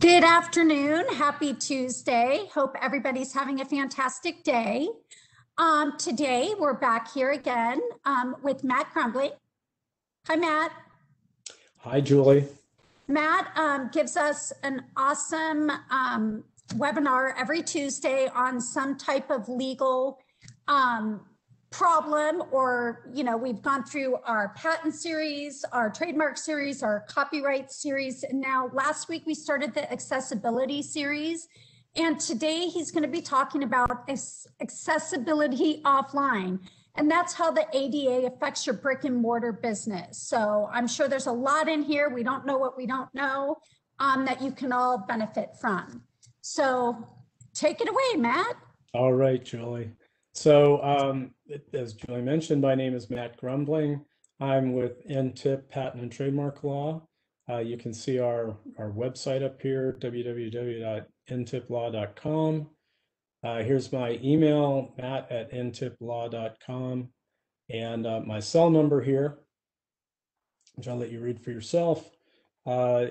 Good afternoon. Happy Tuesday. Hope everybody's having a fantastic day. Um, today, we're back here again um, with Matt Grumbling. Hi, Matt. Hi, Julie. Matt um, gives us an awesome um, webinar every Tuesday on some type of legal um, problem or, you know, we've gone through our patent series, our trademark series, our copyright series. And now last week we started the accessibility series. And today he's going to be talking about accessibility offline. And that's how the ADA affects your brick and mortar business. So I'm sure there's a lot in here. We don't know what we don't know um, that you can all benefit from. So take it away, Matt. All right, Julie. So um, as Julie mentioned, my name is Matt Grumbling. I'm with NTIP Patent and Trademark Law. Uh, you can see our, our website up here, www.ntiplaw.com. Uh, here's my email, matt at ntiplaw.com, and uh, my cell number here, which I'll let you read for yourself. Uh,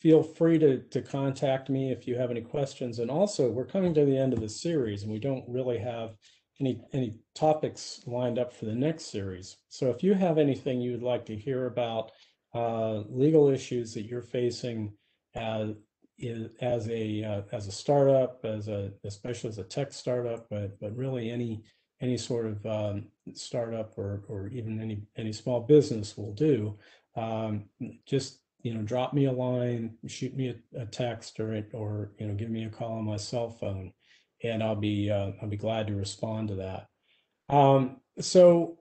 feel free to, to contact me if you have any questions. And also, we're coming to the end of the series, and we don't really have any any topics lined up for the next series. So if you have anything you would like to hear about uh, legal issues that you're facing as as a uh, as a startup, as a especially as a tech startup, but but really any any sort of um, startup or or even any any small business will do. Um, just you know, drop me a line, shoot me a, a text, or or you know, give me a call on my cell phone and I'll be uh, I'll be glad to respond to that. Um, so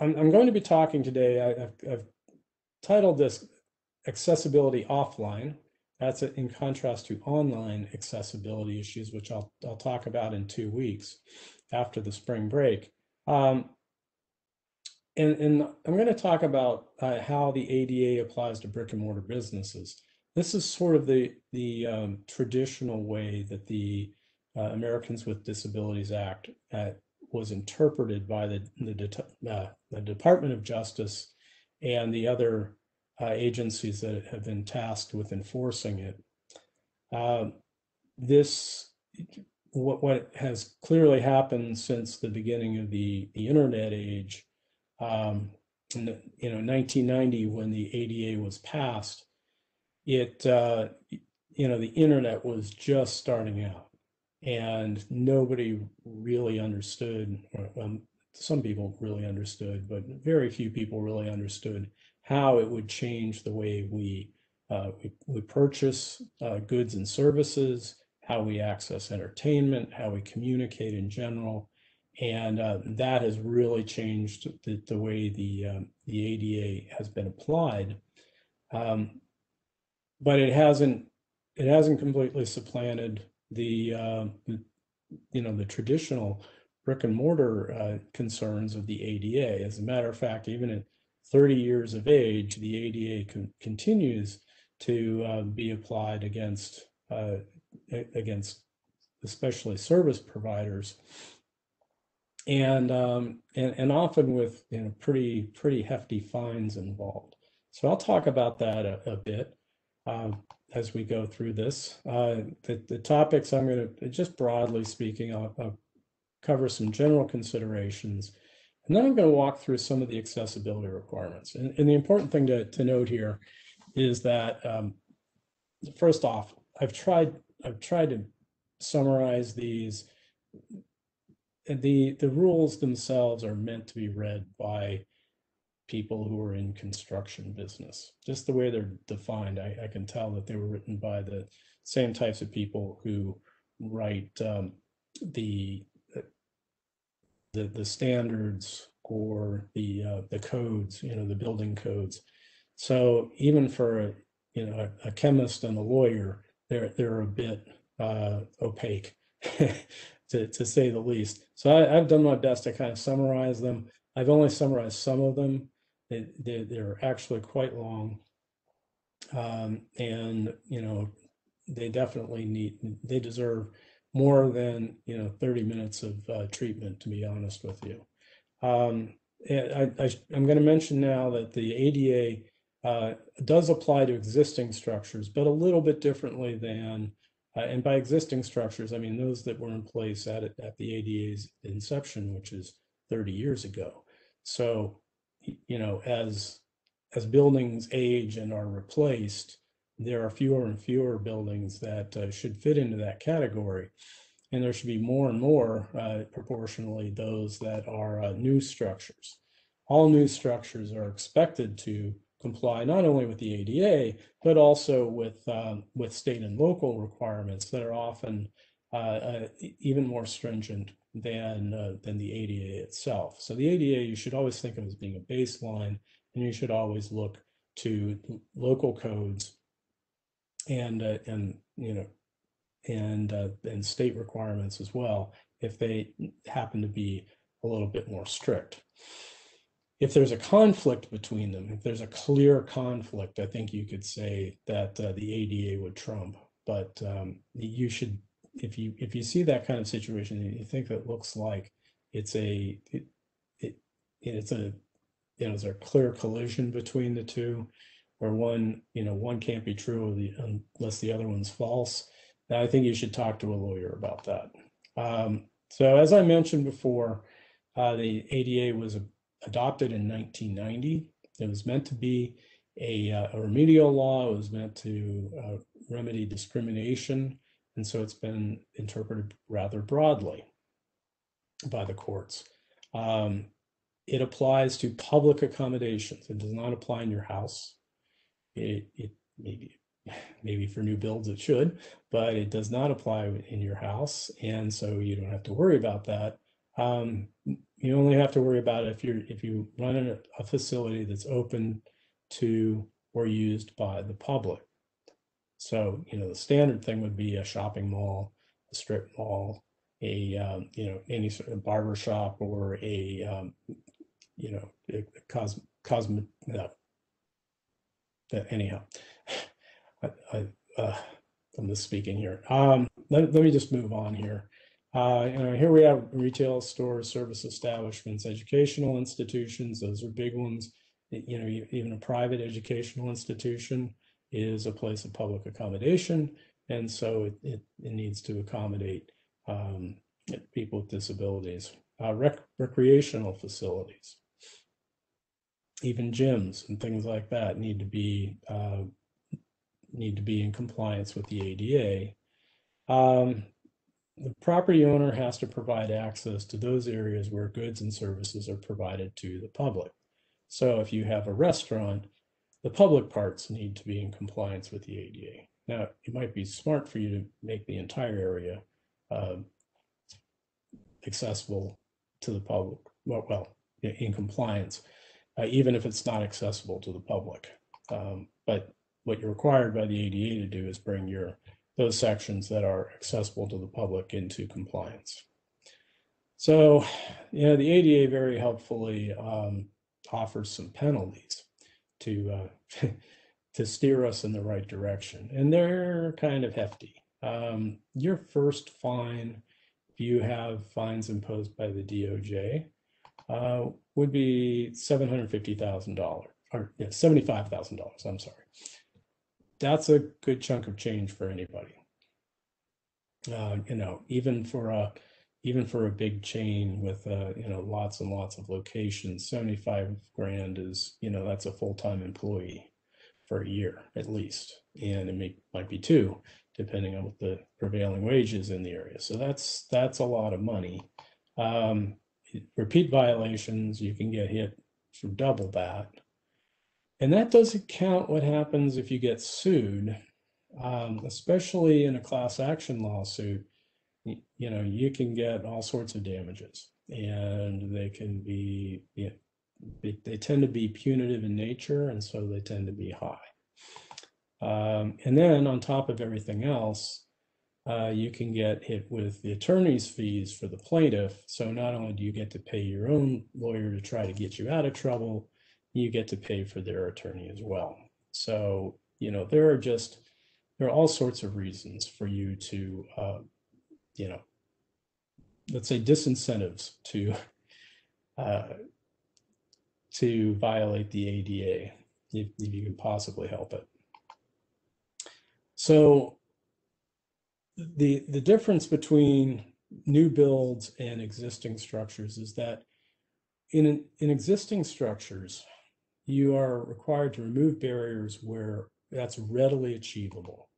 I'm, I'm going to be talking today. I, have I've titled this accessibility offline. That's in contrast to online accessibility issues, which I'll I'll talk about in two weeks after the spring break. Um, and, and I'm going to talk about uh, how the ADA applies to brick and mortar businesses. This is sort of the the um, traditional way that the uh, Americans with Disabilities Act uh, was interpreted by the the, uh, the, Department of Justice and the other uh, agencies that have been tasked with enforcing it. Um, this what what has clearly happened since the beginning of the the internet age. Um, in the, you know 1990 when the ADA was passed it uh, you know the internet was just starting out and nobody really understood um, some people really understood but very few people really understood how it would change the way we uh, we, we, purchase uh, goods and services how we access entertainment how we communicate in general. And uh, that has really changed the, the way the um, the ADA has been applied. Um, but it hasn't it hasn't completely supplanted the, uh, you know the traditional brick and mortar uh, concerns of the ADA. As a matter of fact, even at 30 years of age, the ADA con continues to uh, be applied against uh, against especially service providers, and um, and and often with you know pretty pretty hefty fines involved. So I'll talk about that a, a bit uh, as we go through this. Uh, the, the topics I'm going to, just broadly speaking, I'll, I'll, cover some general considerations, and then I'm going to walk through some of the accessibility requirements. And, and the important thing to, to note here is that, um, first off, I've tried, I've tried to summarize these. The, the rules themselves are meant to be read by people who are in construction business. Just the way they're defined, I, I can tell that they were written by the same types of people who write um, the, the the standards or the uh, the codes, you know, the building codes. So even for a you know a, a chemist and a lawyer, they're they're a bit uh, opaque, to to say the least. So I, I've done my best to kind of summarize them. I've only summarized some of them they, they, they're actually quite long. Um, and, you know, they definitely need, they deserve more than, you know, 30 minutes of uh, treatment, to be honest with you. Um, I, I'm going to mention now that the ADA uh, does apply to existing structures, but a little bit differently than, uh, and by existing structures, I mean those that were in place at, at the ADA's inception, which is 30 years ago. So, you know, as, as buildings age and are replaced, there are fewer and fewer buildings that uh, should fit into that category. And there should be more and more uh, proportionally those that are uh, new structures. All new structures are expected to comply not only with the ADA, but also with, um, with state and local requirements that are often uh, uh, even more stringent than, uh, than the ADA itself. So the ADA, you should always think of as being a baseline, and you should always look to local codes and, uh, and, you know, and, uh, and state requirements as well, if they happen to be a little bit more strict. If there's a conflict between them, if there's a clear conflict, I think you could say that uh, the ADA would trump. But um, you should, if you if you see that kind of situation, and you think that looks like it's a it, it it's a you know, is there a clear collision between the two, where one you know one can't be true the- unless the other one's false. I think you should talk to a lawyer about that. Um, so as I mentioned before, uh, the ADA was adopted in 1990. It was meant to be a, uh, a remedial law. It was meant to uh, remedy discrimination. And so it's been interpreted rather broadly by the courts. Um, it applies to public accommodations. It does not apply in your house. It, it maybe maybe for new builds it should, but it does not apply in your house, and so you don't have to worry about that. Um, you only have to worry about it if you're if you run a, a facility that's open to or used by the public. So you know the standard thing would be a shopping mall, a strip mall, a um, you know any sort of barber shop or a um, you know a, a cos cosmet. No. But anyhow, I, I uh, I'm just speaking here. Um, let, let me just move on here. Uh, you know, here we have retail stores, service establishments, educational institutions. Those are big ones. You know, even a private educational institution is a place of public accommodation, and so it it, it needs to accommodate um, people with disabilities. Uh, rec- recreational facilities, even gyms and things like that, need to be uh, need to be in compliance with the ADA. Um, the property owner has to provide access to those areas where goods and services are provided to the public. So if you have a restaurant, the public parts need to be in compliance with the ADA. Now, it might be smart for you to make the entire area um, accessible to the public, well, well, in compliance, uh, even if it's not accessible to the public. Um, But what you're required by the ADA to do is bring your those sections that are accessible to the public into compliance. So, you know, the ADA very helpfully um, offers some penalties to uh, to steer us in the right direction, and they're kind of hefty. Um, your first fine, if you have fines imposed by the DOJ, uh, would be seven hundred fifty thousand dollars or yeah, seventy-five thousand dollars. I'm sorry that's a good chunk of change for anybody. Uh, you know, even for a even for a big chain with uh, you know lots and lots of locations, 75 grand is, you know, that's a full-time employee for a year at least. And it may might be two, depending on what the prevailing wage is in the area. So that's that's a lot of money. Um, repeat violations, you can get hit for double that. And that doesn't count what happens if you get sued, um, especially in a class action lawsuit. You know, you can get all sorts of damages, and they can be, you know, they, they tend to be punitive in nature, and so they tend to be high. Um, and then on top of everything else, uh, you can get hit with the attorney's fees for the plaintiff. So not only do you get to pay your own lawyer to try to get you out of trouble, you get to pay for their attorney as well. So, you know, there are just, there are all sorts of reasons for you to, uh, you know, let's say disincentives to, uh, to violate the ADA. if, if you can possibly help it. So the the difference between new builds and existing structures is that in in existing structures, you are required to remove barriers where that's readily achievable.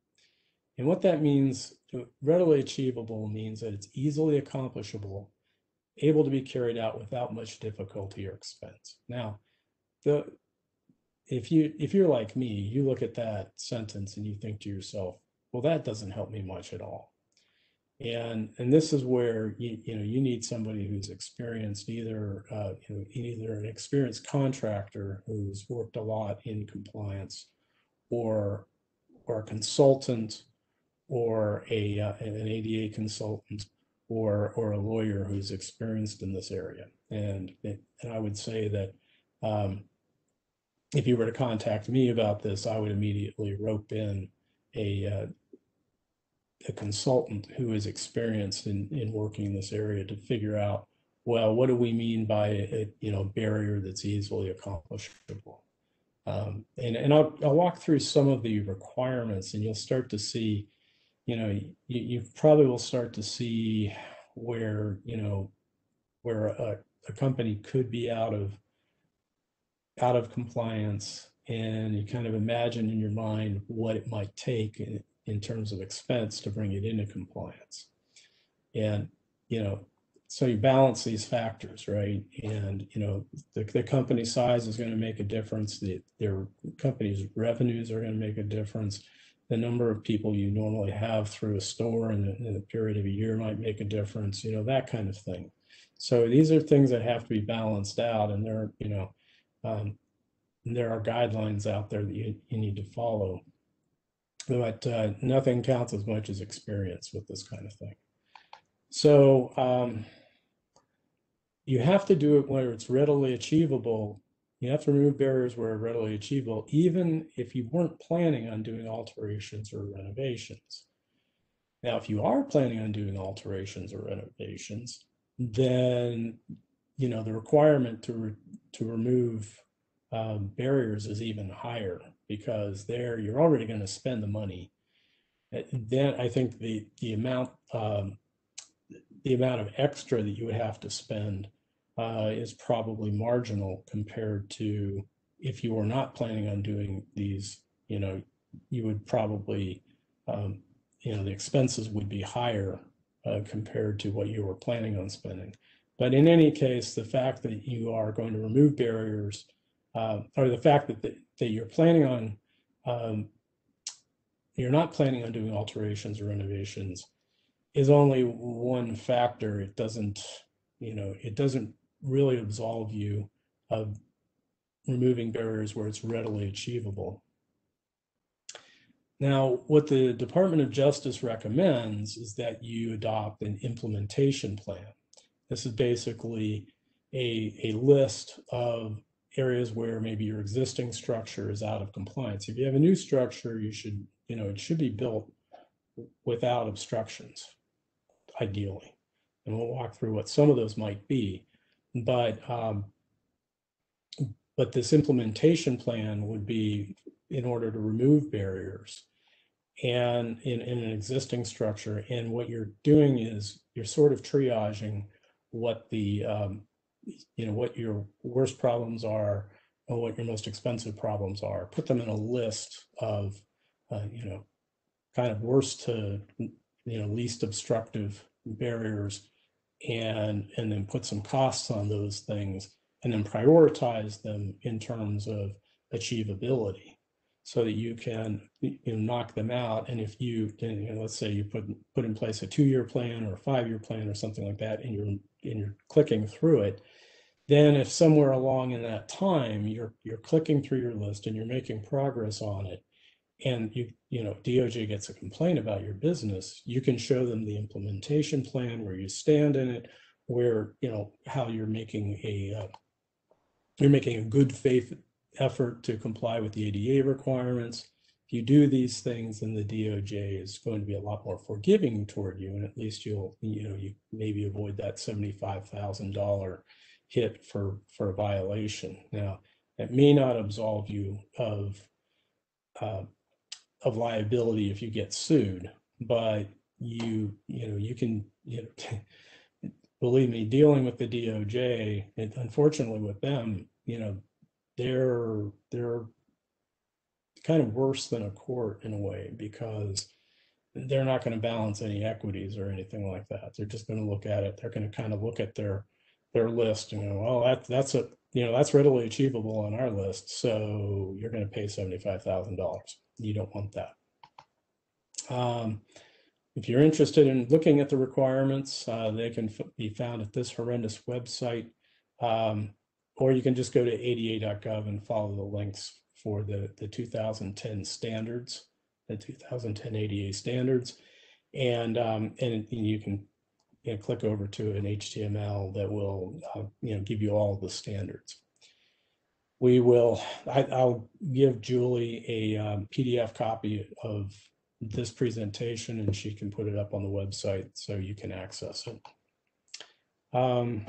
And what that means, readily achievable means that it's easily accomplishable, able to be carried out without much difficulty or expense. Now, the if you if you're like me, you look at that sentence and you think to yourself, well, that doesn't help me much at all. And and this is where you you know you need somebody who's experienced either uh, you know either an experienced contractor who's worked a lot in compliance, or or a consultant, or a uh, an ADA consultant, or or a lawyer who's experienced in this area. And and I would say that um, if you were to contact me about this, I would immediately rope in a uh, a consultant who is experienced in, in working in this area to figure out, well, what do we mean by a, you know, barrier that's easily accomplishable? Um, and and I'll, I'll walk through some of the requirements and you'll start to see, you know, you, you probably will start to see where, you know, where a, a company could be out of out of compliance and you kind of imagine in your mind what it might take in terms of expense to bring it into compliance. And, you know, so you balance these factors, right? And, you know, the, the company size is going to make a difference. The, their company's revenues are going to make a difference. The number of people you normally have through a store in a, in a period of a year might make a difference, you know, that kind of thing. So these are things that have to be balanced out and there, you know, um, there are guidelines out there that you, you need to follow but uh, nothing counts as much as experience with this kind of thing. So um, you have to do it where it's readily achievable. You have to remove barriers where readily achievable, even if you weren't planning on doing alterations or renovations. Now, if you are planning on doing alterations or renovations, then you know the requirement to re to remove um, barriers is even higher because there you're already going to spend the money. Then I think the the amount um, the amount of extra that you would have to spend uh, is probably marginal compared to if you were not planning on doing these. You know, you would probably um, you know the expenses would be higher uh, compared to what you were planning on spending. But in any case, the fact that you are going to remove barriers uh, or the fact that, the, that you're planning on, um, you're not planning on doing alterations or renovations is only one factor. It doesn't, you know, it doesn't really absolve you of removing barriers where it's readily achievable. Now, what the Department of Justice recommends is that you adopt an implementation plan. This is basically a, a list of areas where maybe your existing structure is out of compliance. If you have a new structure, you should, you know, it should be built without obstructions, ideally. And we'll walk through what some of those might be. But um, but this implementation plan would be in order to remove barriers and in, in an existing structure. And what you're doing is you're sort of triaging what the um, you know, what your worst problems are and what your most expensive problems are. Put them in a list of, uh, you know, kind of worst to, you know, least obstructive barriers and, and then put some costs on those things and then prioritize them in terms of achievability so that you can you know, knock them out. And if you, you know, let's say you put put in place a two-year plan or a five-year plan or something like that, and you're and you're clicking through it, then if somewhere along in that time you're you're clicking through your list and you're making progress on it and you you know DOJ gets a complaint about your business you can show them the implementation plan where you stand in it where you know how you're making a uh, you're making a good faith effort to comply with the ADA requirements if you do these things then the DOJ is going to be a lot more forgiving toward you and at least you'll you know you maybe avoid that $75,000 hit for for a violation. Now, that may not absolve you of uh, of liability if you get sued, but you you know you can you know believe me dealing with the DOJ unfortunately with them you know they're they're kind of worse than a court in a way because they're not going to balance any equities or anything like that. They're just going to look at it. They're going to kind of look at their their list and go, well, that that's a you know that's readily achievable on our list, so you're going to pay seventy five thousand dollars. You don't want that. Um, if you're interested in looking at the requirements, uh, they can be found at this horrendous website, um, or you can just go to ada.gov and follow the links for the, the 2010 standards, the 2010 ADA standards. And, um, and you can you know, click over to an HTML that will uh, you know, give you all the standards. We will, I, will give Julie a um, PDF copy of this presentation and she can put it up on the website so you can access it. Um,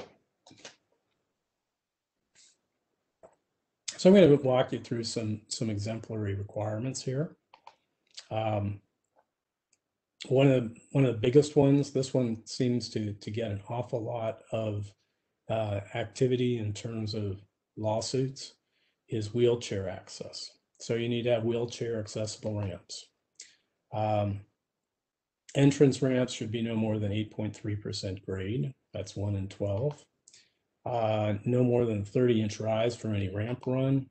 so I'm going to walk you through some some exemplary requirements here. Um, one of the, one of the biggest ones, this one seems to to get an awful lot of uh, activity in terms of lawsuits, is wheelchair access. So you need to have wheelchair accessible ramps. Um, entrance ramps should be no more than 8.3% grade. That's 1 in 12. Uh, no more than 30 inch rise for any ramp run.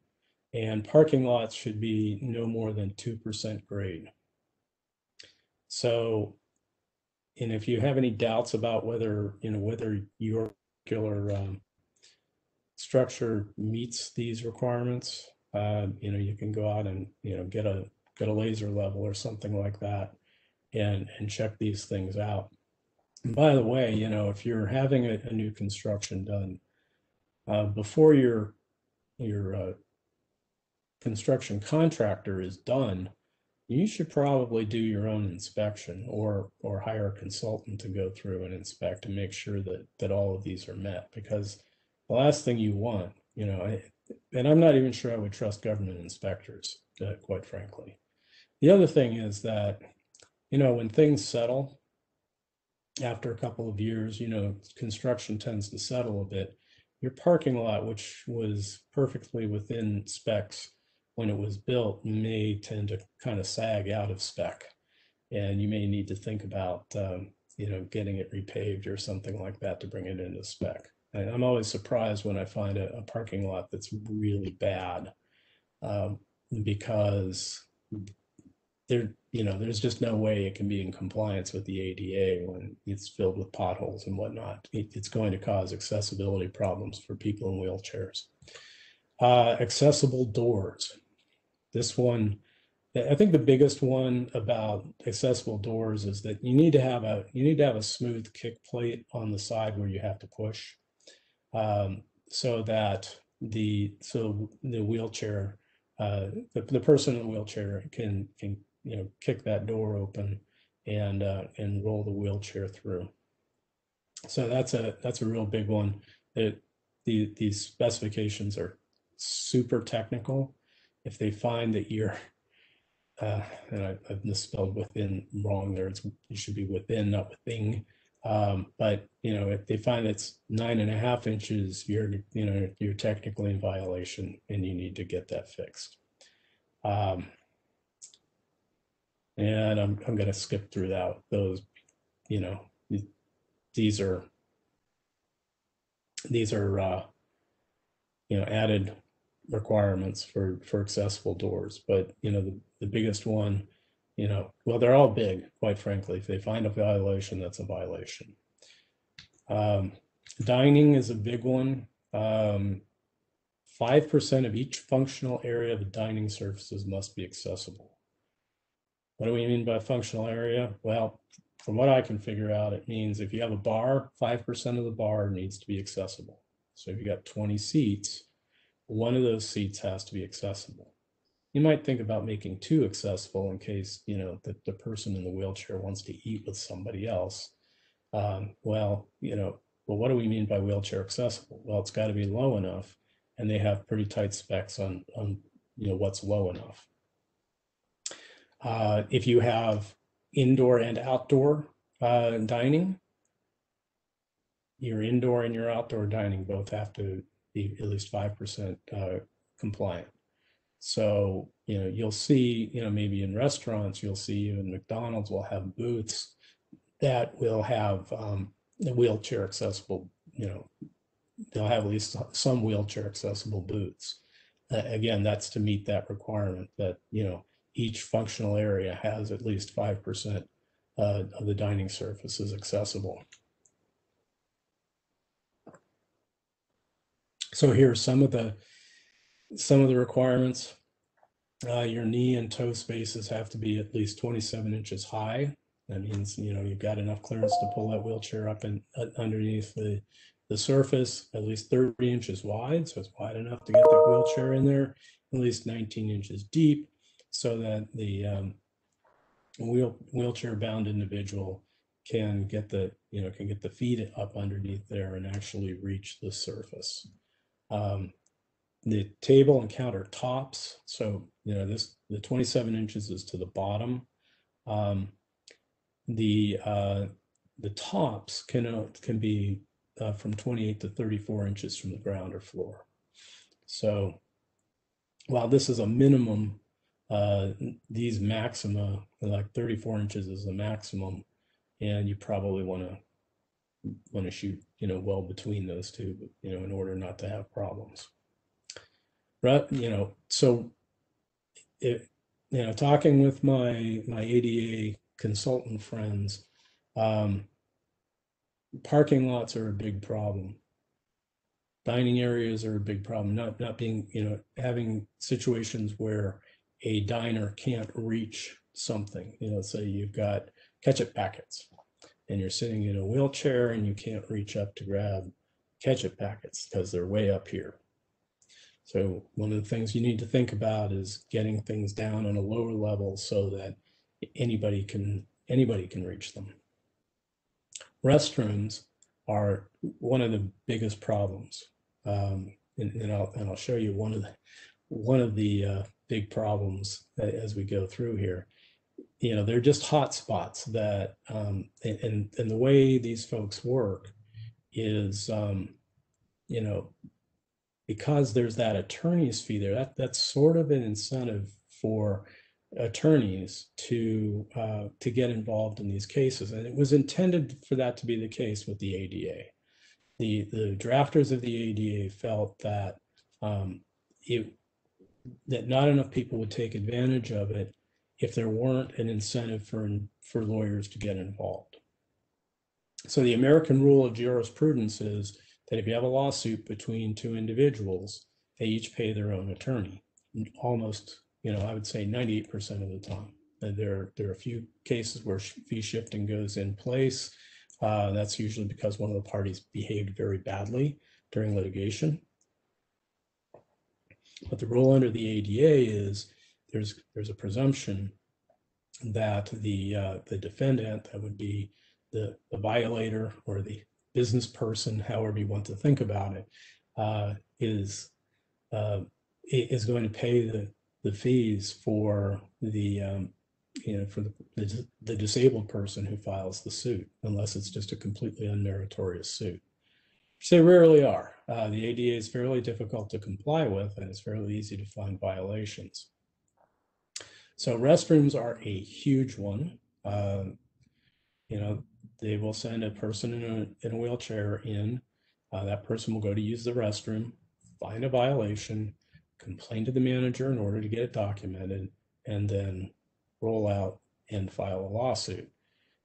And parking lots should be no more than 2% grade. So, and if you have any doubts about whether, you know, whether your particular um, structure meets these requirements, uh, you know, you can go out and, you know, get a get a laser level or something like that and and check these things out. And by the way, you know, if you're having a, a new construction done, uh, before your your uh, construction contractor is done, you should probably do your own inspection or or hire a consultant to go through and inspect and make sure that that all of these are met because the last thing you want, you know, I, and I'm not even sure I would trust government inspectors, uh, quite frankly. The other thing is that, you know, when things settle after a couple of years, you know, construction tends to settle a bit. Your parking lot, which was perfectly within specs when it was built, may tend to kind of sag out of spec. And you may need to think about, um, you know, getting it repaved or something like that to bring it into spec. And I'm always surprised when I find a, a parking lot that's really bad um, because there, you know, there's just no way it can be in compliance with the ADA when it's filled with potholes and whatnot. It, it's going to cause accessibility problems for people in wheelchairs. Uh, accessible doors. This one, I think the biggest one about accessible doors is that you need to have a you need to have a smooth kick plate on the side where you have to push, um, so that the so the wheelchair uh, the, the person in the wheelchair can can you know, kick that door open and uh, and roll the wheelchair through. So that's a that's a real big one. That the these specifications are super technical. If they find that you're uh, and I, have misspelled within wrong there, it's, you should be within, not within. Um, but you know, if they find it's nine and a half inches, you're you know you're technically in violation, and you need to get that fixed. Um, and I'm, I'm going to skip through that. Those, you know, these are, these are, uh, you know, added requirements for, for accessible doors. But, you know, the, the biggest one, you know, well, they're all big, quite frankly. If they find a violation, that's a violation. Um, dining is a big one. Um, 5% of each functional area of the dining surfaces must be accessible. What do we mean by functional area? Well, from what I can figure out, it means if you have a bar, 5% of the bar needs to be accessible. So if you got 20 seats, one of those seats has to be accessible. You might think about making two accessible in case, you know, that the person in the wheelchair wants to eat with somebody else. Um, well, you know, well, what do we mean by wheelchair accessible? Well, it's got to be low enough and they have pretty tight specs on, on, you know, what's low enough. Uh, if you have indoor and outdoor uh, dining, your indoor and your outdoor dining both have to be at least five percent uh, compliant. So, you know, you'll see, you know, maybe in restaurants, you'll see even McDonald's will have booths that will have um, wheelchair accessible, you know, they'll have at least some wheelchair accessible booths. Uh, again, that's to meet that requirement that, you know, each functional area has at least 5% uh, of the dining surfaces accessible. So here are some of the some of the requirements. Uh, your knee and toe spaces have to be at least 27 inches high. That means you know you've got enough clearance to pull that wheelchair up and uh, underneath the the surface, at least 30 inches wide, so it's wide enough to get the wheelchair in there, at least 19 inches deep, so that the um, wheel wheelchair bound individual can get the you know can get the feet up underneath there and actually reach the surface. Um, the table and counter tops. So, you know, this, the 27 inches is to the bottom. Um, the, uh, the tops can, uh, can be uh, from 28 to 34 inches from the ground or floor. So while this is a minimum, uh, these maxima, like 34 inches is the maximum, and you probably want to want to shoot, you know, well between those two, you know, in order not to have problems you know so it you know talking with my my ada consultant friends um parking lots are a big problem. Dining areas are a big problem not not being you know having situations where a diner can't reach something. You know say you've got ketchup packets and you're sitting in a wheelchair and you can't reach up to grab ketchup packets because they're way up here so one of the things you need to think about is getting things down on a lower level so that anybody can anybody can reach them. Restrooms are one of the biggest problems, um, and, and, I'll and I'll show you one of the one of the uh, big problems as we go through here. You know, they're just hot spots that, um, and and the way these folks work is, um, you know, because there's that attorney's fee there, that, that's sort of an incentive for attorneys to uh, to get involved in these cases. And it was intended for that to be the case with the ADA. The, the drafters of the ADA felt that um, it, that not enough people would take advantage of it if there weren't an incentive for, for lawyers to get involved. So the American rule of jurisprudence is that if you have a lawsuit between two individuals, they each pay their own attorney. Almost, you know, I would say 98% of the time. And there, there are a few cases where fee shifting goes in place. Uh, that's usually because one of the parties behaved very badly during litigation. But the rule under the ADA is there's there's a presumption that the uh, the defendant, that would be the, the violator or the business person, however you want to think about it, uh, is uh, is going to pay the the fees for the um, you know for the, the, the disabled person who files the suit, unless it's just a completely unmeritorious suit, which they rarely are. Uh, the ADA is fairly difficult to comply with, and it's fairly easy to find violations. So restrooms are a huge one. Uh, you know, they will send a person in a, in a wheelchair in. Uh, that person will go to use the restroom, find a violation, complain to the manager in order to get it documented, and then roll out and file a lawsuit.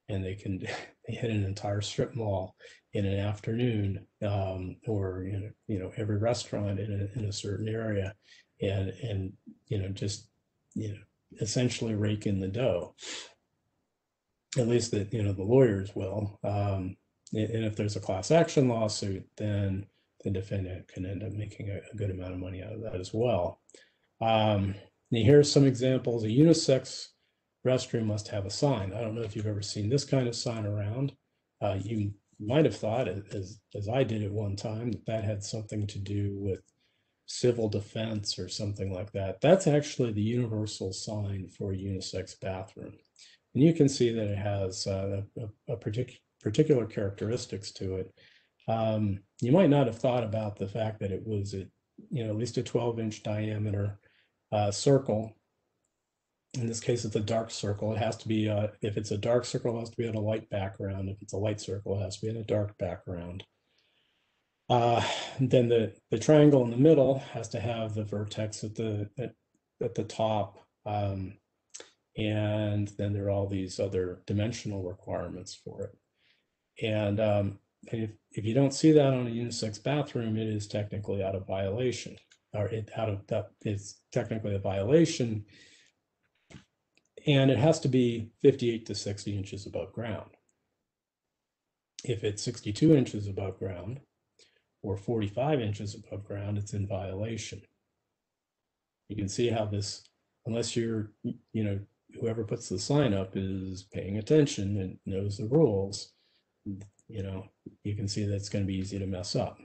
And they can they hit an entire strip mall in an afternoon, um, or you know, you know, every restaurant in a, in a certain area, and and you know, just you know, essentially rake in the dough at least that you know the lawyers will. Um, and if there's a class action lawsuit, then the defendant can end up making a, a good amount of money out of that as well. Um, here's some examples. A unisex restroom must have a sign. I don't know if you've ever seen this kind of sign around. Uh, you might have thought, as, as I did at one time, that that had something to do with civil defense or something like that. That's actually the universal sign for a unisex bathroom. And you can see that it has uh, a, a partic- particular characteristics to it. Um, you might not have thought about the fact that it was a, you know, at least a 12 inch diameter uh, circle. In this case, it's a dark circle. It has to be, uh, if it's a dark circle, it has to be on a light background. If it's a light circle, it has to be in a dark background. Uh, then the, the triangle in the middle has to have the vertex at the, at, at the top. Um, and then there are all these other dimensional requirements for it. And, um, and if, if you don't see that on a unisex bathroom, it is technically out of violation, or it out of that is technically a violation. And it has to be 58 to 60 inches above ground. If it's 62 inches above ground or 45 inches above ground, it's in violation. You can see how this, unless you're, you know, whoever puts the sign up is paying attention and knows the rules, you know, you can see that's going to be easy to mess up.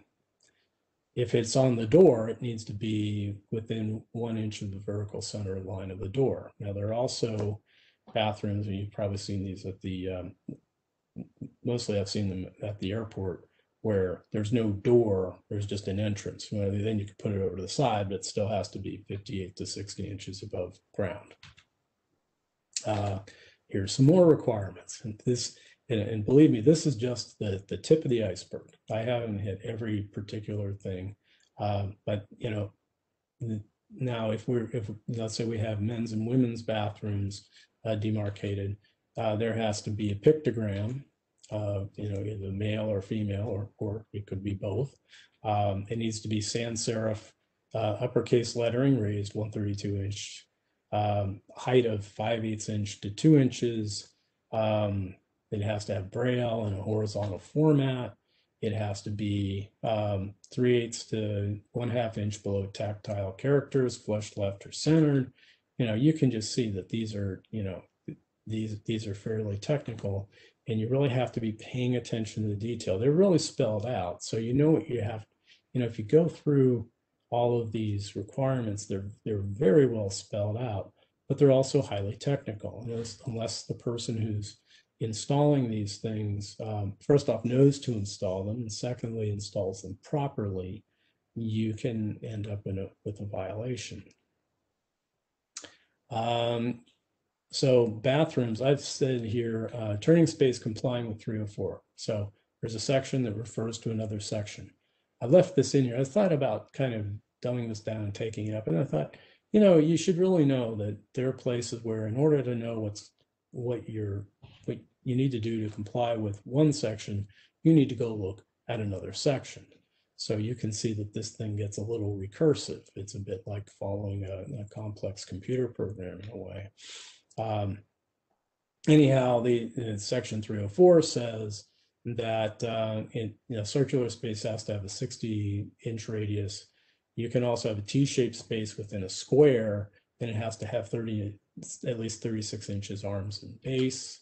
If it's on the door, it needs to be within one inch of the vertical center line of the door. Now, there are also bathrooms, and you've probably seen these at the, um, mostly I've seen them at the airport, where there's no door, there's just an entrance. Then you can put it over to the side, but it still has to be 58 to 60 inches above ground. Uh, here's some more requirements. And this, and, and believe me, this is just the, the tip of the iceberg. I haven't hit every particular thing. Um, but, you know, now if we're, if let's say we have men's and women's bathrooms uh, demarcated, uh, there has to be a pictogram, uh, you know, either male or female, or, or it could be both. Um, it needs to be sans serif uh, uppercase lettering raised 132 inch um, height of 5 eighths inch to 2 inches. Um, it has to have braille in a horizontal format. It has to be um, 3 eighths to 1 half inch below tactile characters, flush left or centered. You know, you can just see that these are, you know, these, these are fairly technical and you really have to be paying attention to the detail. They're really spelled out. So you know what you have, you know, if you go through all of these requirements, they're, they're very well spelled out, but they're also highly technical. Unless, unless the person who's installing these things, um, first off, knows to install them, and secondly, installs them properly, you can end up in a, with a violation. Um, so bathrooms, I've said here, uh, turning space complying with 304. So there's a section that refers to another section. I left this in here. I thought about kind of dumbing this down and taking it up. And I thought, you know, you should really know that there are places where in order to know what's what you're what you need to do to comply with one section, you need to go look at another section. So you can see that this thing gets a little recursive. It's a bit like following a, a complex computer program in a way. Um, anyhow, the, the section 304 says that uh, it, you know, circular space has to have a 60 inch radius. You can also have a T-shaped space within a square, and it has to have 30, at least 36 inches arms and base.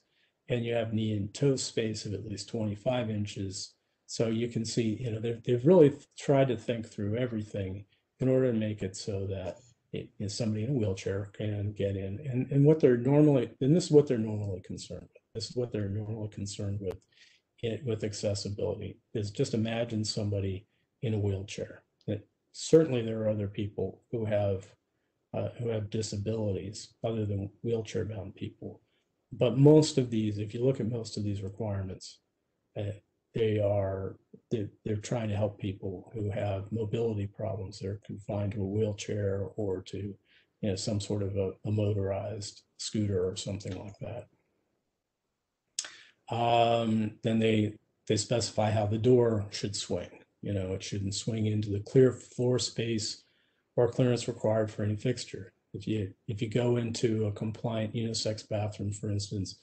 And you have knee and toe space of at least 25 inches. So you can see, you know, they've, they've really tried to think through everything in order to make it so that it, you know, somebody in a wheelchair can get in. And, and what they're normally, and this is what they're normally concerned with. This is what they're normally concerned with it, with accessibility is just imagine somebody in a wheelchair. It, certainly there are other people who have uh, who have disabilities other than wheelchair bound people. But most of these, if you look at most of these requirements, uh, they are they're, they're, trying to help people who have mobility problems. They're confined to a wheelchair or to you know some sort of a, a motorized scooter or something like that. Um, then they they specify how the door should swing. You know, it shouldn't swing into the clear floor space or clearance required for any fixture. If you if you go into a compliant unisex bathroom, for instance,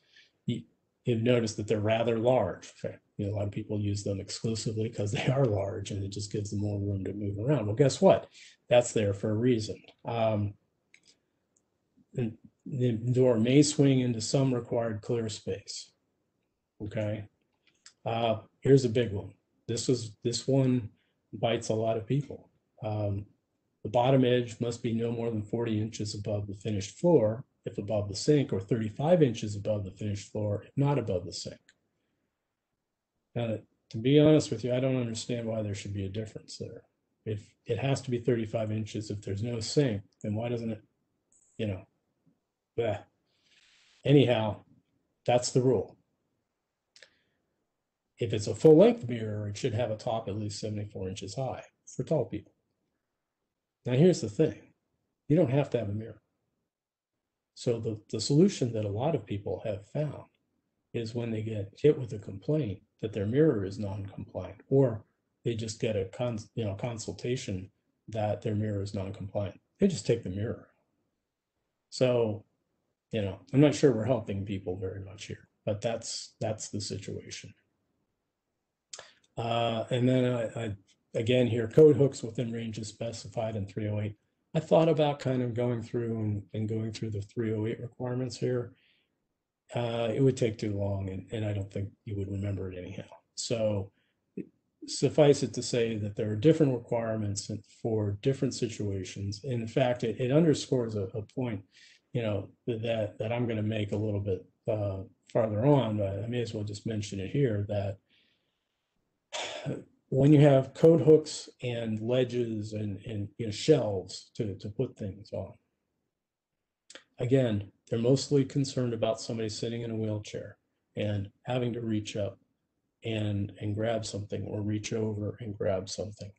you, you've noticed that they're rather large. You know, a lot of people use them exclusively because they are large and it just gives them more room to move around. Well, guess what? That's there for a reason. Um, the door may swing into some required clear space. Okay. Uh, here's a big one. This was this one bites a lot of people. Um, The bottom edge must be no more than 40 inches above the finished floor if above the sink, or 35 inches above the finished floor if not above the sink. Now, to be honest with you, I don't understand why there should be a difference there. If it has to be 35 inches, if there's no sink, then why doesn't it, you know? Bleh. Anyhow, that's the rule. If it's a full length mirror, it should have a top at least 74 inches high for tall people. Now, here's the thing you don't have to have a mirror. So, the, the solution that a lot of people have found is when they get hit with a complaint that their mirror is non-compliant, or they just get a con, you know consultation that their mirror is non-compliant. They just take the mirror. So, you know, I'm not sure we're helping people very much here, but that's that's the situation. Uh, and then I, I again here code hooks within ranges specified in 308. I thought about kind of going through and, and going through the 308 requirements here. Uh, it would take too long, and, and I don't think you would remember it anyhow. So suffice it to say that there are different requirements for different situations. In fact, it, it underscores a, a point, you know, that that I'm going to make a little bit uh, farther on. But I may as well just mention it here that when you have code hooks and ledges and, and you know, shelves to, to put things on, again, they're mostly concerned about somebody sitting in a wheelchair and having to reach up and and grab something or reach over and grab something.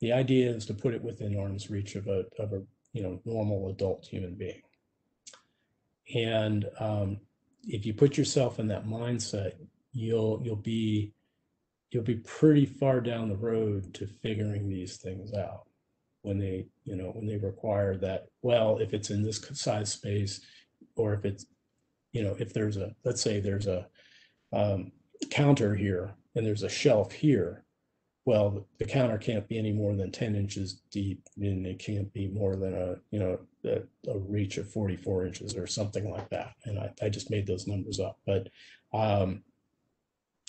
The idea is to put it within arm's reach of a of a you know normal adult human being. And um, if you put yourself in that mindset, you'll you'll be you'll be pretty far down the road to figuring these things out when they you know when they require that well if it's in this size space or if it's you know if there's a let's say there's a um, counter here and there's a shelf here, well, the counter can't be any more than 10 inches deep and it can't be more than a, you know, a, a reach of 44 inches or something like that. And I, I just made those numbers up, but um,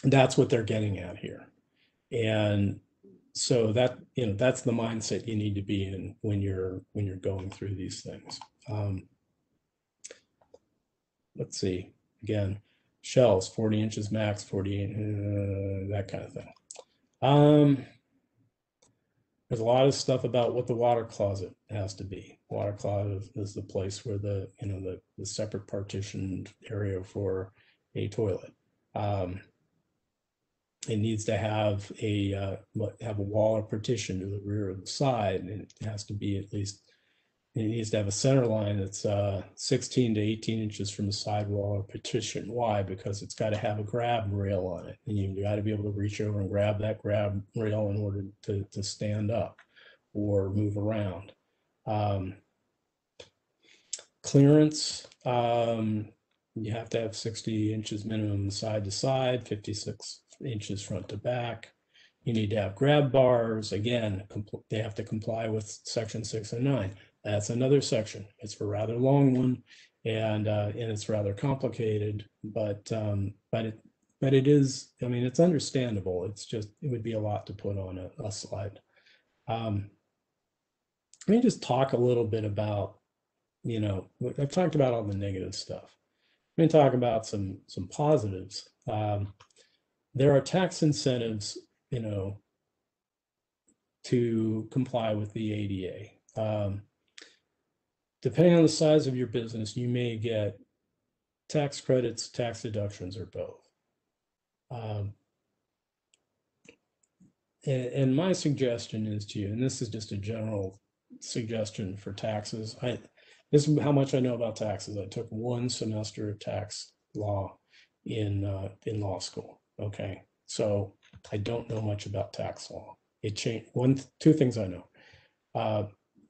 that's what they're getting at here. And so that, you know, that's the mindset you need to be in when you're, when you're going through these things. Um, let's see, again, shelves, 40 inches max, 48, uh, that kind of thing. Um, there's a lot of stuff about what the water closet has to be. Water closet is the place where the, you know, the, the separate partitioned area for a toilet. Um, it needs to have a uh, have a wall or partition to the rear of the side, and it has to be at least it needs to have a center line that's uh, 16 to 18 inches from the sidewall or partition. Why? Because it's got to have a grab rail on it. And you got to be able to reach over and grab that grab rail in order to, to stand up or move around. Um, clearance, um, you have to have 60 inches minimum side to side, 56 inches front to back. You need to have grab bars. Again, they have to comply with section six and nine. That's another section. It's a rather long one, and uh, and it's rather complicated, but um, but it but it is. I mean, it's understandable. It's just it would be a lot to put on a, a slide. Um, let me just talk a little bit about, you know, I've talked about all the negative stuff. Let me talk about some some positives. Um, there are tax incentives, you know, to comply with the ADA. Um, depending on the size of your business, you may get tax credits, tax deductions, or both. Um, and, and, my suggestion is to you, and this is just a general suggestion for taxes. I this is how much I know about taxes. I took one semester of tax law in uh, in law school. Okay, so I don't know much about tax law. It changed one, two things I know. Uh,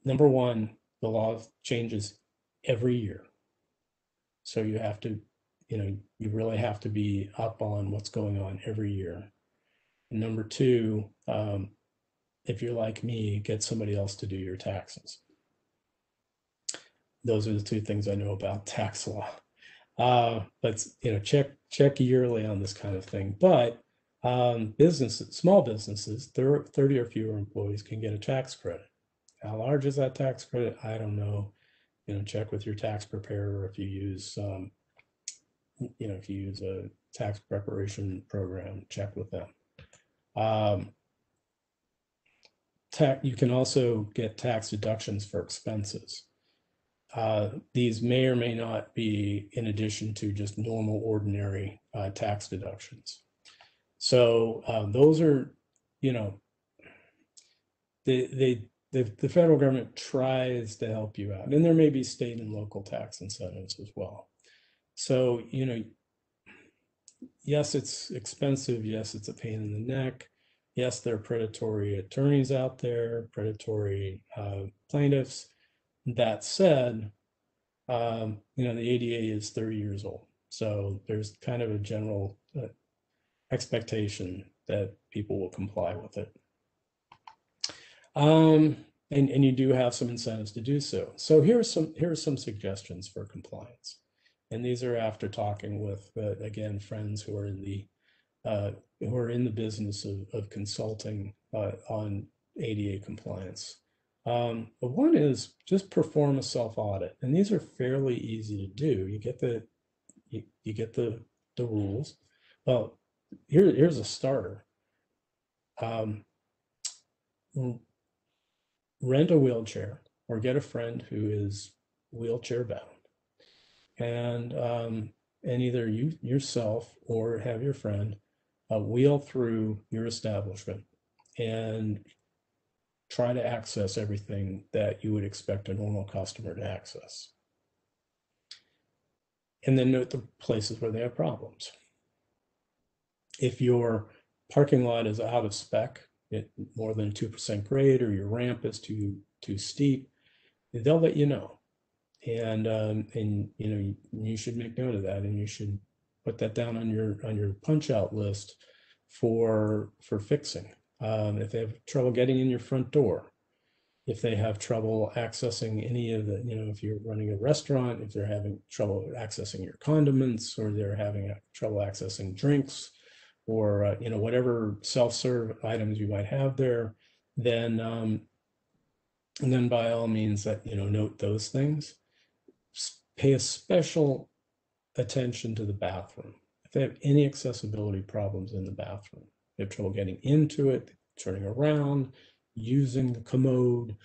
number one, the law changes every year. So you have to, you know, you really have to be up on what's going on every year. And number two, um, if you're like me, get somebody else to do your taxes. Those are the two things I know about tax law. Uh, but you know, check check yearly on this kind of thing. But um, businesses, small businesses, 30 or fewer employees can get a tax credit how large is that tax credit? I don't know. You know, check with your tax preparer if you use, um, you know, if you use a tax preparation program, check with them. Um, tax, you can also get tax deductions for expenses. Uh, these may or may not be in addition to just normal ordinary uh, tax deductions. So uh, those are, you know, they, they, the, the federal government tries to help you out, and there may be state and local tax incentives as well. So, you know, yes, it's expensive. Yes, it's a pain in the neck. Yes, there are predatory attorneys out there, predatory uh, plaintiffs. That said, um, you know, the ADA is 30 years old. So there's kind of a general uh, expectation that people will comply with it. Um, and, and you do have some incentives to do so. So here's some here are some suggestions for compliance. And these are after talking with, uh, again, friends who are in the uh, who are in the business of, of consulting uh, on ADA compliance. Um, but one is just perform a self audit, and these are fairly easy to do. You get the you, you get the the rules. Well, here here's a starter. Um, rent a wheelchair or get a friend who is wheelchair bound, and um, and either you yourself or have your friend uh, wheel through your establishment and try to access everything that you would expect a normal customer to access. And then note the places where they have problems. If your parking lot is out of spec, it more than 2% grade, or your ramp is too too steep, they'll let you know. And um, and you know you, you should make note of that, and you should put that down on your on your punch out list for for fixing. Um, if they have trouble getting in your front door, if they have trouble accessing any of the, you know, if you're running a restaurant, if they're having trouble accessing your condiments, or they're having trouble accessing drinks, or uh, you know whatever self-serve items you might have there, then um, and then by all means that you know note those things. Pay a special attention to the bathroom. If they have any accessibility problems in the bathroom, they have trouble getting into it, turning around, using the commode,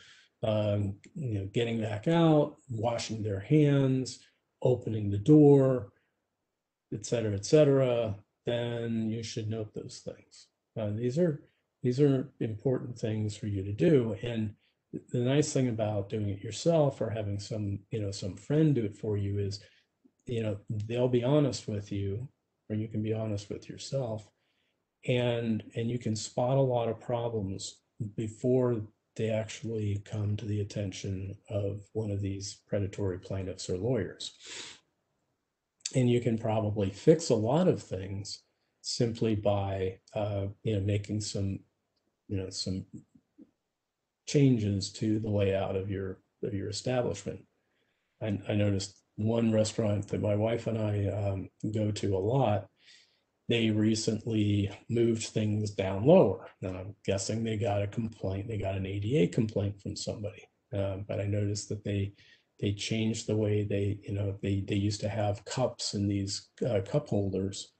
um, you know, getting back out, washing their hands, opening the door, et cetera, et cetera, then you should note those things. Uh, these are these are important things for you to do. And the nice thing about doing it yourself or having some, you know, some friend do it for you is, you know, they'll be honest with you, or you can be honest with yourself, and and you can spot a lot of problems before they actually come to the attention of one of these predatory plaintiffs or lawyers. And you can probably fix a lot of things simply by uh, you know making some you know some changes to the layout of your of your establishment. I, I noticed one restaurant that my wife and I um, go to a lot they recently moved things down lower. Now, I'm guessing they got a complaint, they got an ADA complaint from somebody. Uh, but I noticed that they they changed the way they, you know, they they used to have cups and these uh, cup holders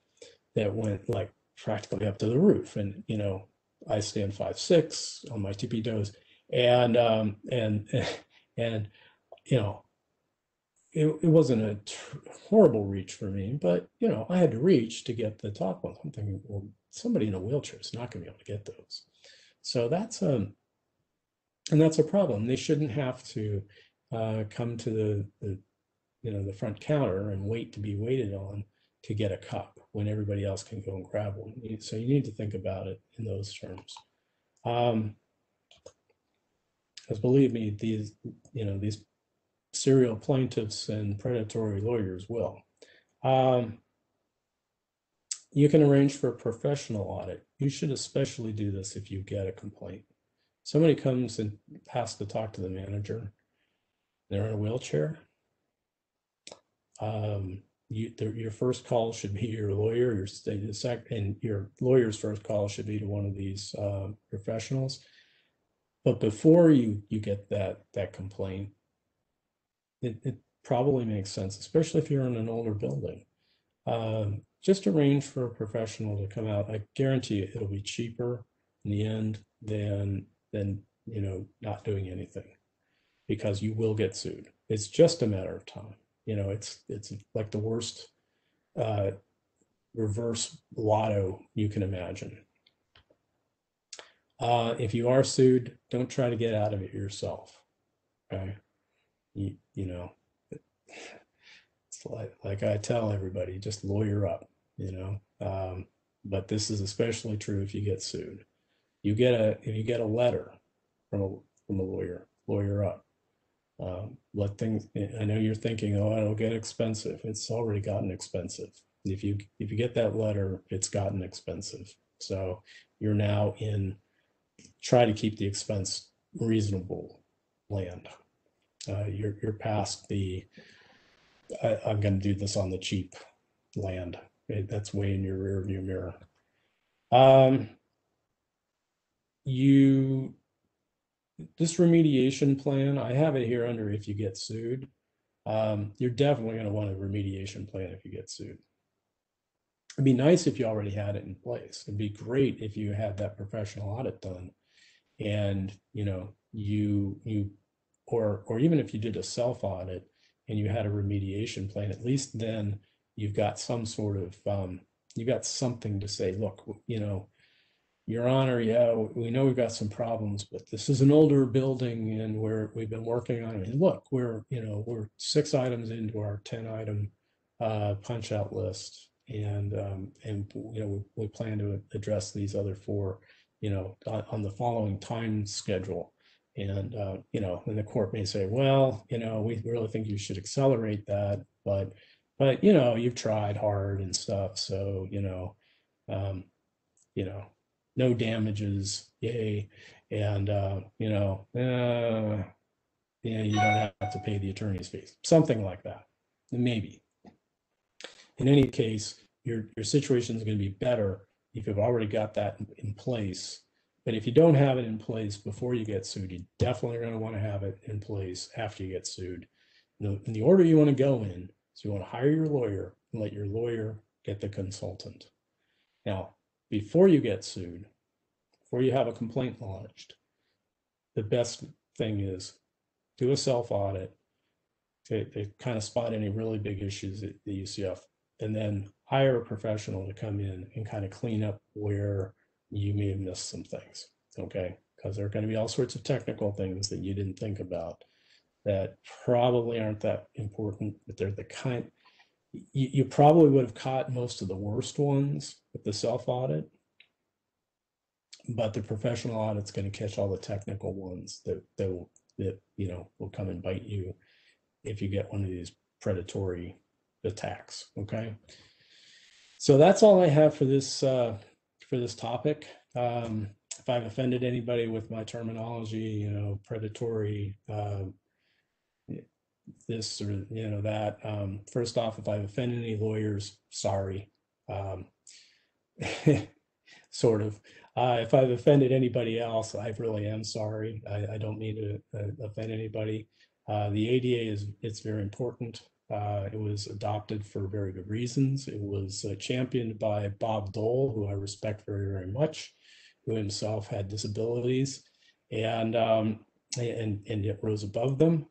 that went like practically up to the roof. And you know, I stand five six on my tippy toes, and um, and and you know, it, it wasn't a horrible reach for me, but you know, I had to reach to get the top one. I'm thinking, well, somebody in a wheelchair is not going to be able to get those. So that's a, um, and that's a problem. They shouldn't have to uh, come to the, the, you know, the front counter and wait to be waited on to get a cup when everybody else can go and grab one. So you need to think about it in those terms. Um, because believe me, these, you know, these serial plaintiffs and predatory lawyers will. Um, you can arrange for a professional audit. You should especially do this if you get a complaint. Somebody comes and has to talk to the manager. They're in a wheelchair. Um, you, your first call should be your lawyer. Your sec, and your lawyer's first call should be to one of these uh, professionals. but before you you get that that complaint, it, it probably makes sense, especially if you're in an older building. Um, just arrange for a professional to come out. I guarantee you it'll be cheaper in the end than than you know not doing anything because you will get sued. It's just a matter of time. You know, it's it's like the worst uh, reverse lotto you can imagine. Uh, if you are sued, don't try to get out of it yourself. Okay, you you know, it's like like I tell everybody, just lawyer up. You know, um, but this is especially true if you get sued. You get a if you get a letter from a from a lawyer, lawyer up. Um, let things. I know you're thinking, oh, it'll get expensive. It's already gotten expensive. If you if you get that letter, it's gotten expensive. So you're now in try to keep the expense reasonable land. Uh, you're you're past the I, I'm going to do this on the cheap land. It- that's way in your rear view mirror. Um, you this remediation plan, I have it here under if you get sued. Um, you're definitely going to want a remediation plan if you get sued. It'd be nice if you already had it in place. It'd be great if you had that professional audit done and you know you you or or even if you did a self audit and you had a remediation plan at least then you've got some sort of um, you got something to say look you know your honor yeah we know we've got some problems but this is an older building and we're we've been working on it and look we're you know we're six items into our 10 item uh, punch out list and um, and you know we, we plan to address these other four you know, on, on the following time schedule. And, uh, you know, and the court may say, well, you know, we really think you should accelerate that, but, but, you know, you've tried hard and stuff. So, you know, um, you know, no damages, yay. And, uh, you know, uh, yeah, you don't have to pay the attorney's fees, something like that, maybe. In any case, your, your situation is going to be better if you've already got that in- in place. But if you don't have it in place before you get sued, you definitely are going to want to have it in place after you get sued. In the order you want to go in, so you want to hire your lawyer and let your lawyer get the consultant. Now, before you get sued, before you have a complaint lodged, the best thing is do a self audit to, to kind of spot any really big issues at the UCF and then hire a professional to come in and kind of clean up where you may have missed some things. Okay. Because there are going to be all sorts of technical things that you didn't think about that probably aren't that important, but they're the kind you, you probably would have caught most of the worst ones with the self audit. But the professional audit's going to catch all the technical ones that, that will that you know will come and bite you if you get one of these predatory attacks. Okay. So that's all I have for this uh, for this topic. Um, if I've offended anybody with my terminology, you know, predatory, uh, this or you know that. Um, first off, if I've offended any lawyers, sorry. Um, sort of. Uh, if I've offended anybody else, I really am sorry. I, I don't mean to uh, offend anybody. Uh, the ADA is it's very important. Uh, it was adopted for very good reasons. It was uh, championed by Bob Dole, who I respect very, very much, who himself had disabilities, and um, and and it rose above them.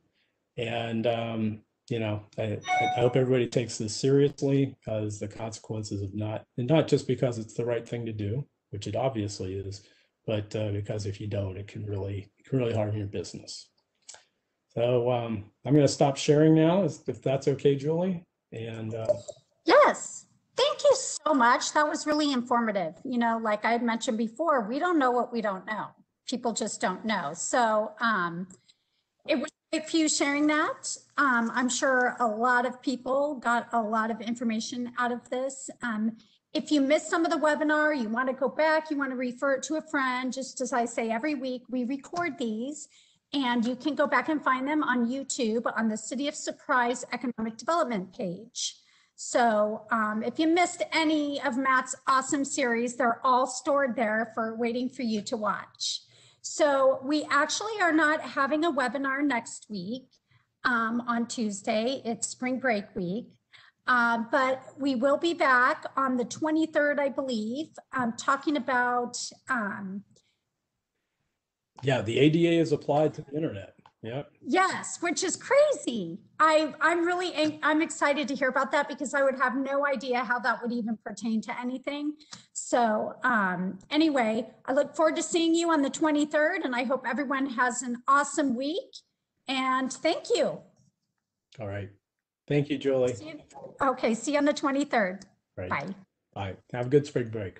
And um, you know, I, I hope everybody takes this seriously because the consequences of not, and not just because it's the right thing to do, which it obviously is, but uh, because if you don't, it can really it can really harm your business. So um, I'm going to stop sharing now, if that's okay, Julie. And uh, Yes, thank you so much. That was really informative. You know, like I had mentioned before, we don't know what we don't know. People just don't know. So um, it was great for you sharing that. Um, I'm sure a lot of people got a lot of information out of this. Um, if you missed some of the webinar, you want to go back, you want to refer it to a friend, just as I say every week, we record these. And you can go back and find them on YouTube on the City of Surprise Economic Development page. So um, if you missed any of Matt's awesome series, they're all stored there for waiting for you to watch. So we actually are not having a webinar next week um, on Tuesday. It's spring break week. Uh, but we will be back on the 23rd, I believe, um, talking about um, Yeah, the ADA is applied to the internet. Yeah. Yes, which is crazy. I, I'm really, ang- I'm excited to hear about that because I would have no idea how that would even pertain to anything. So, um, anyway, I look forward to seeing you on the 23rd and I hope everyone has an awesome week. And thank you. All right. Thank you, Julie. See you- Okay, see you on the 23rd. Right. Bye. Bye. Have a good spring break.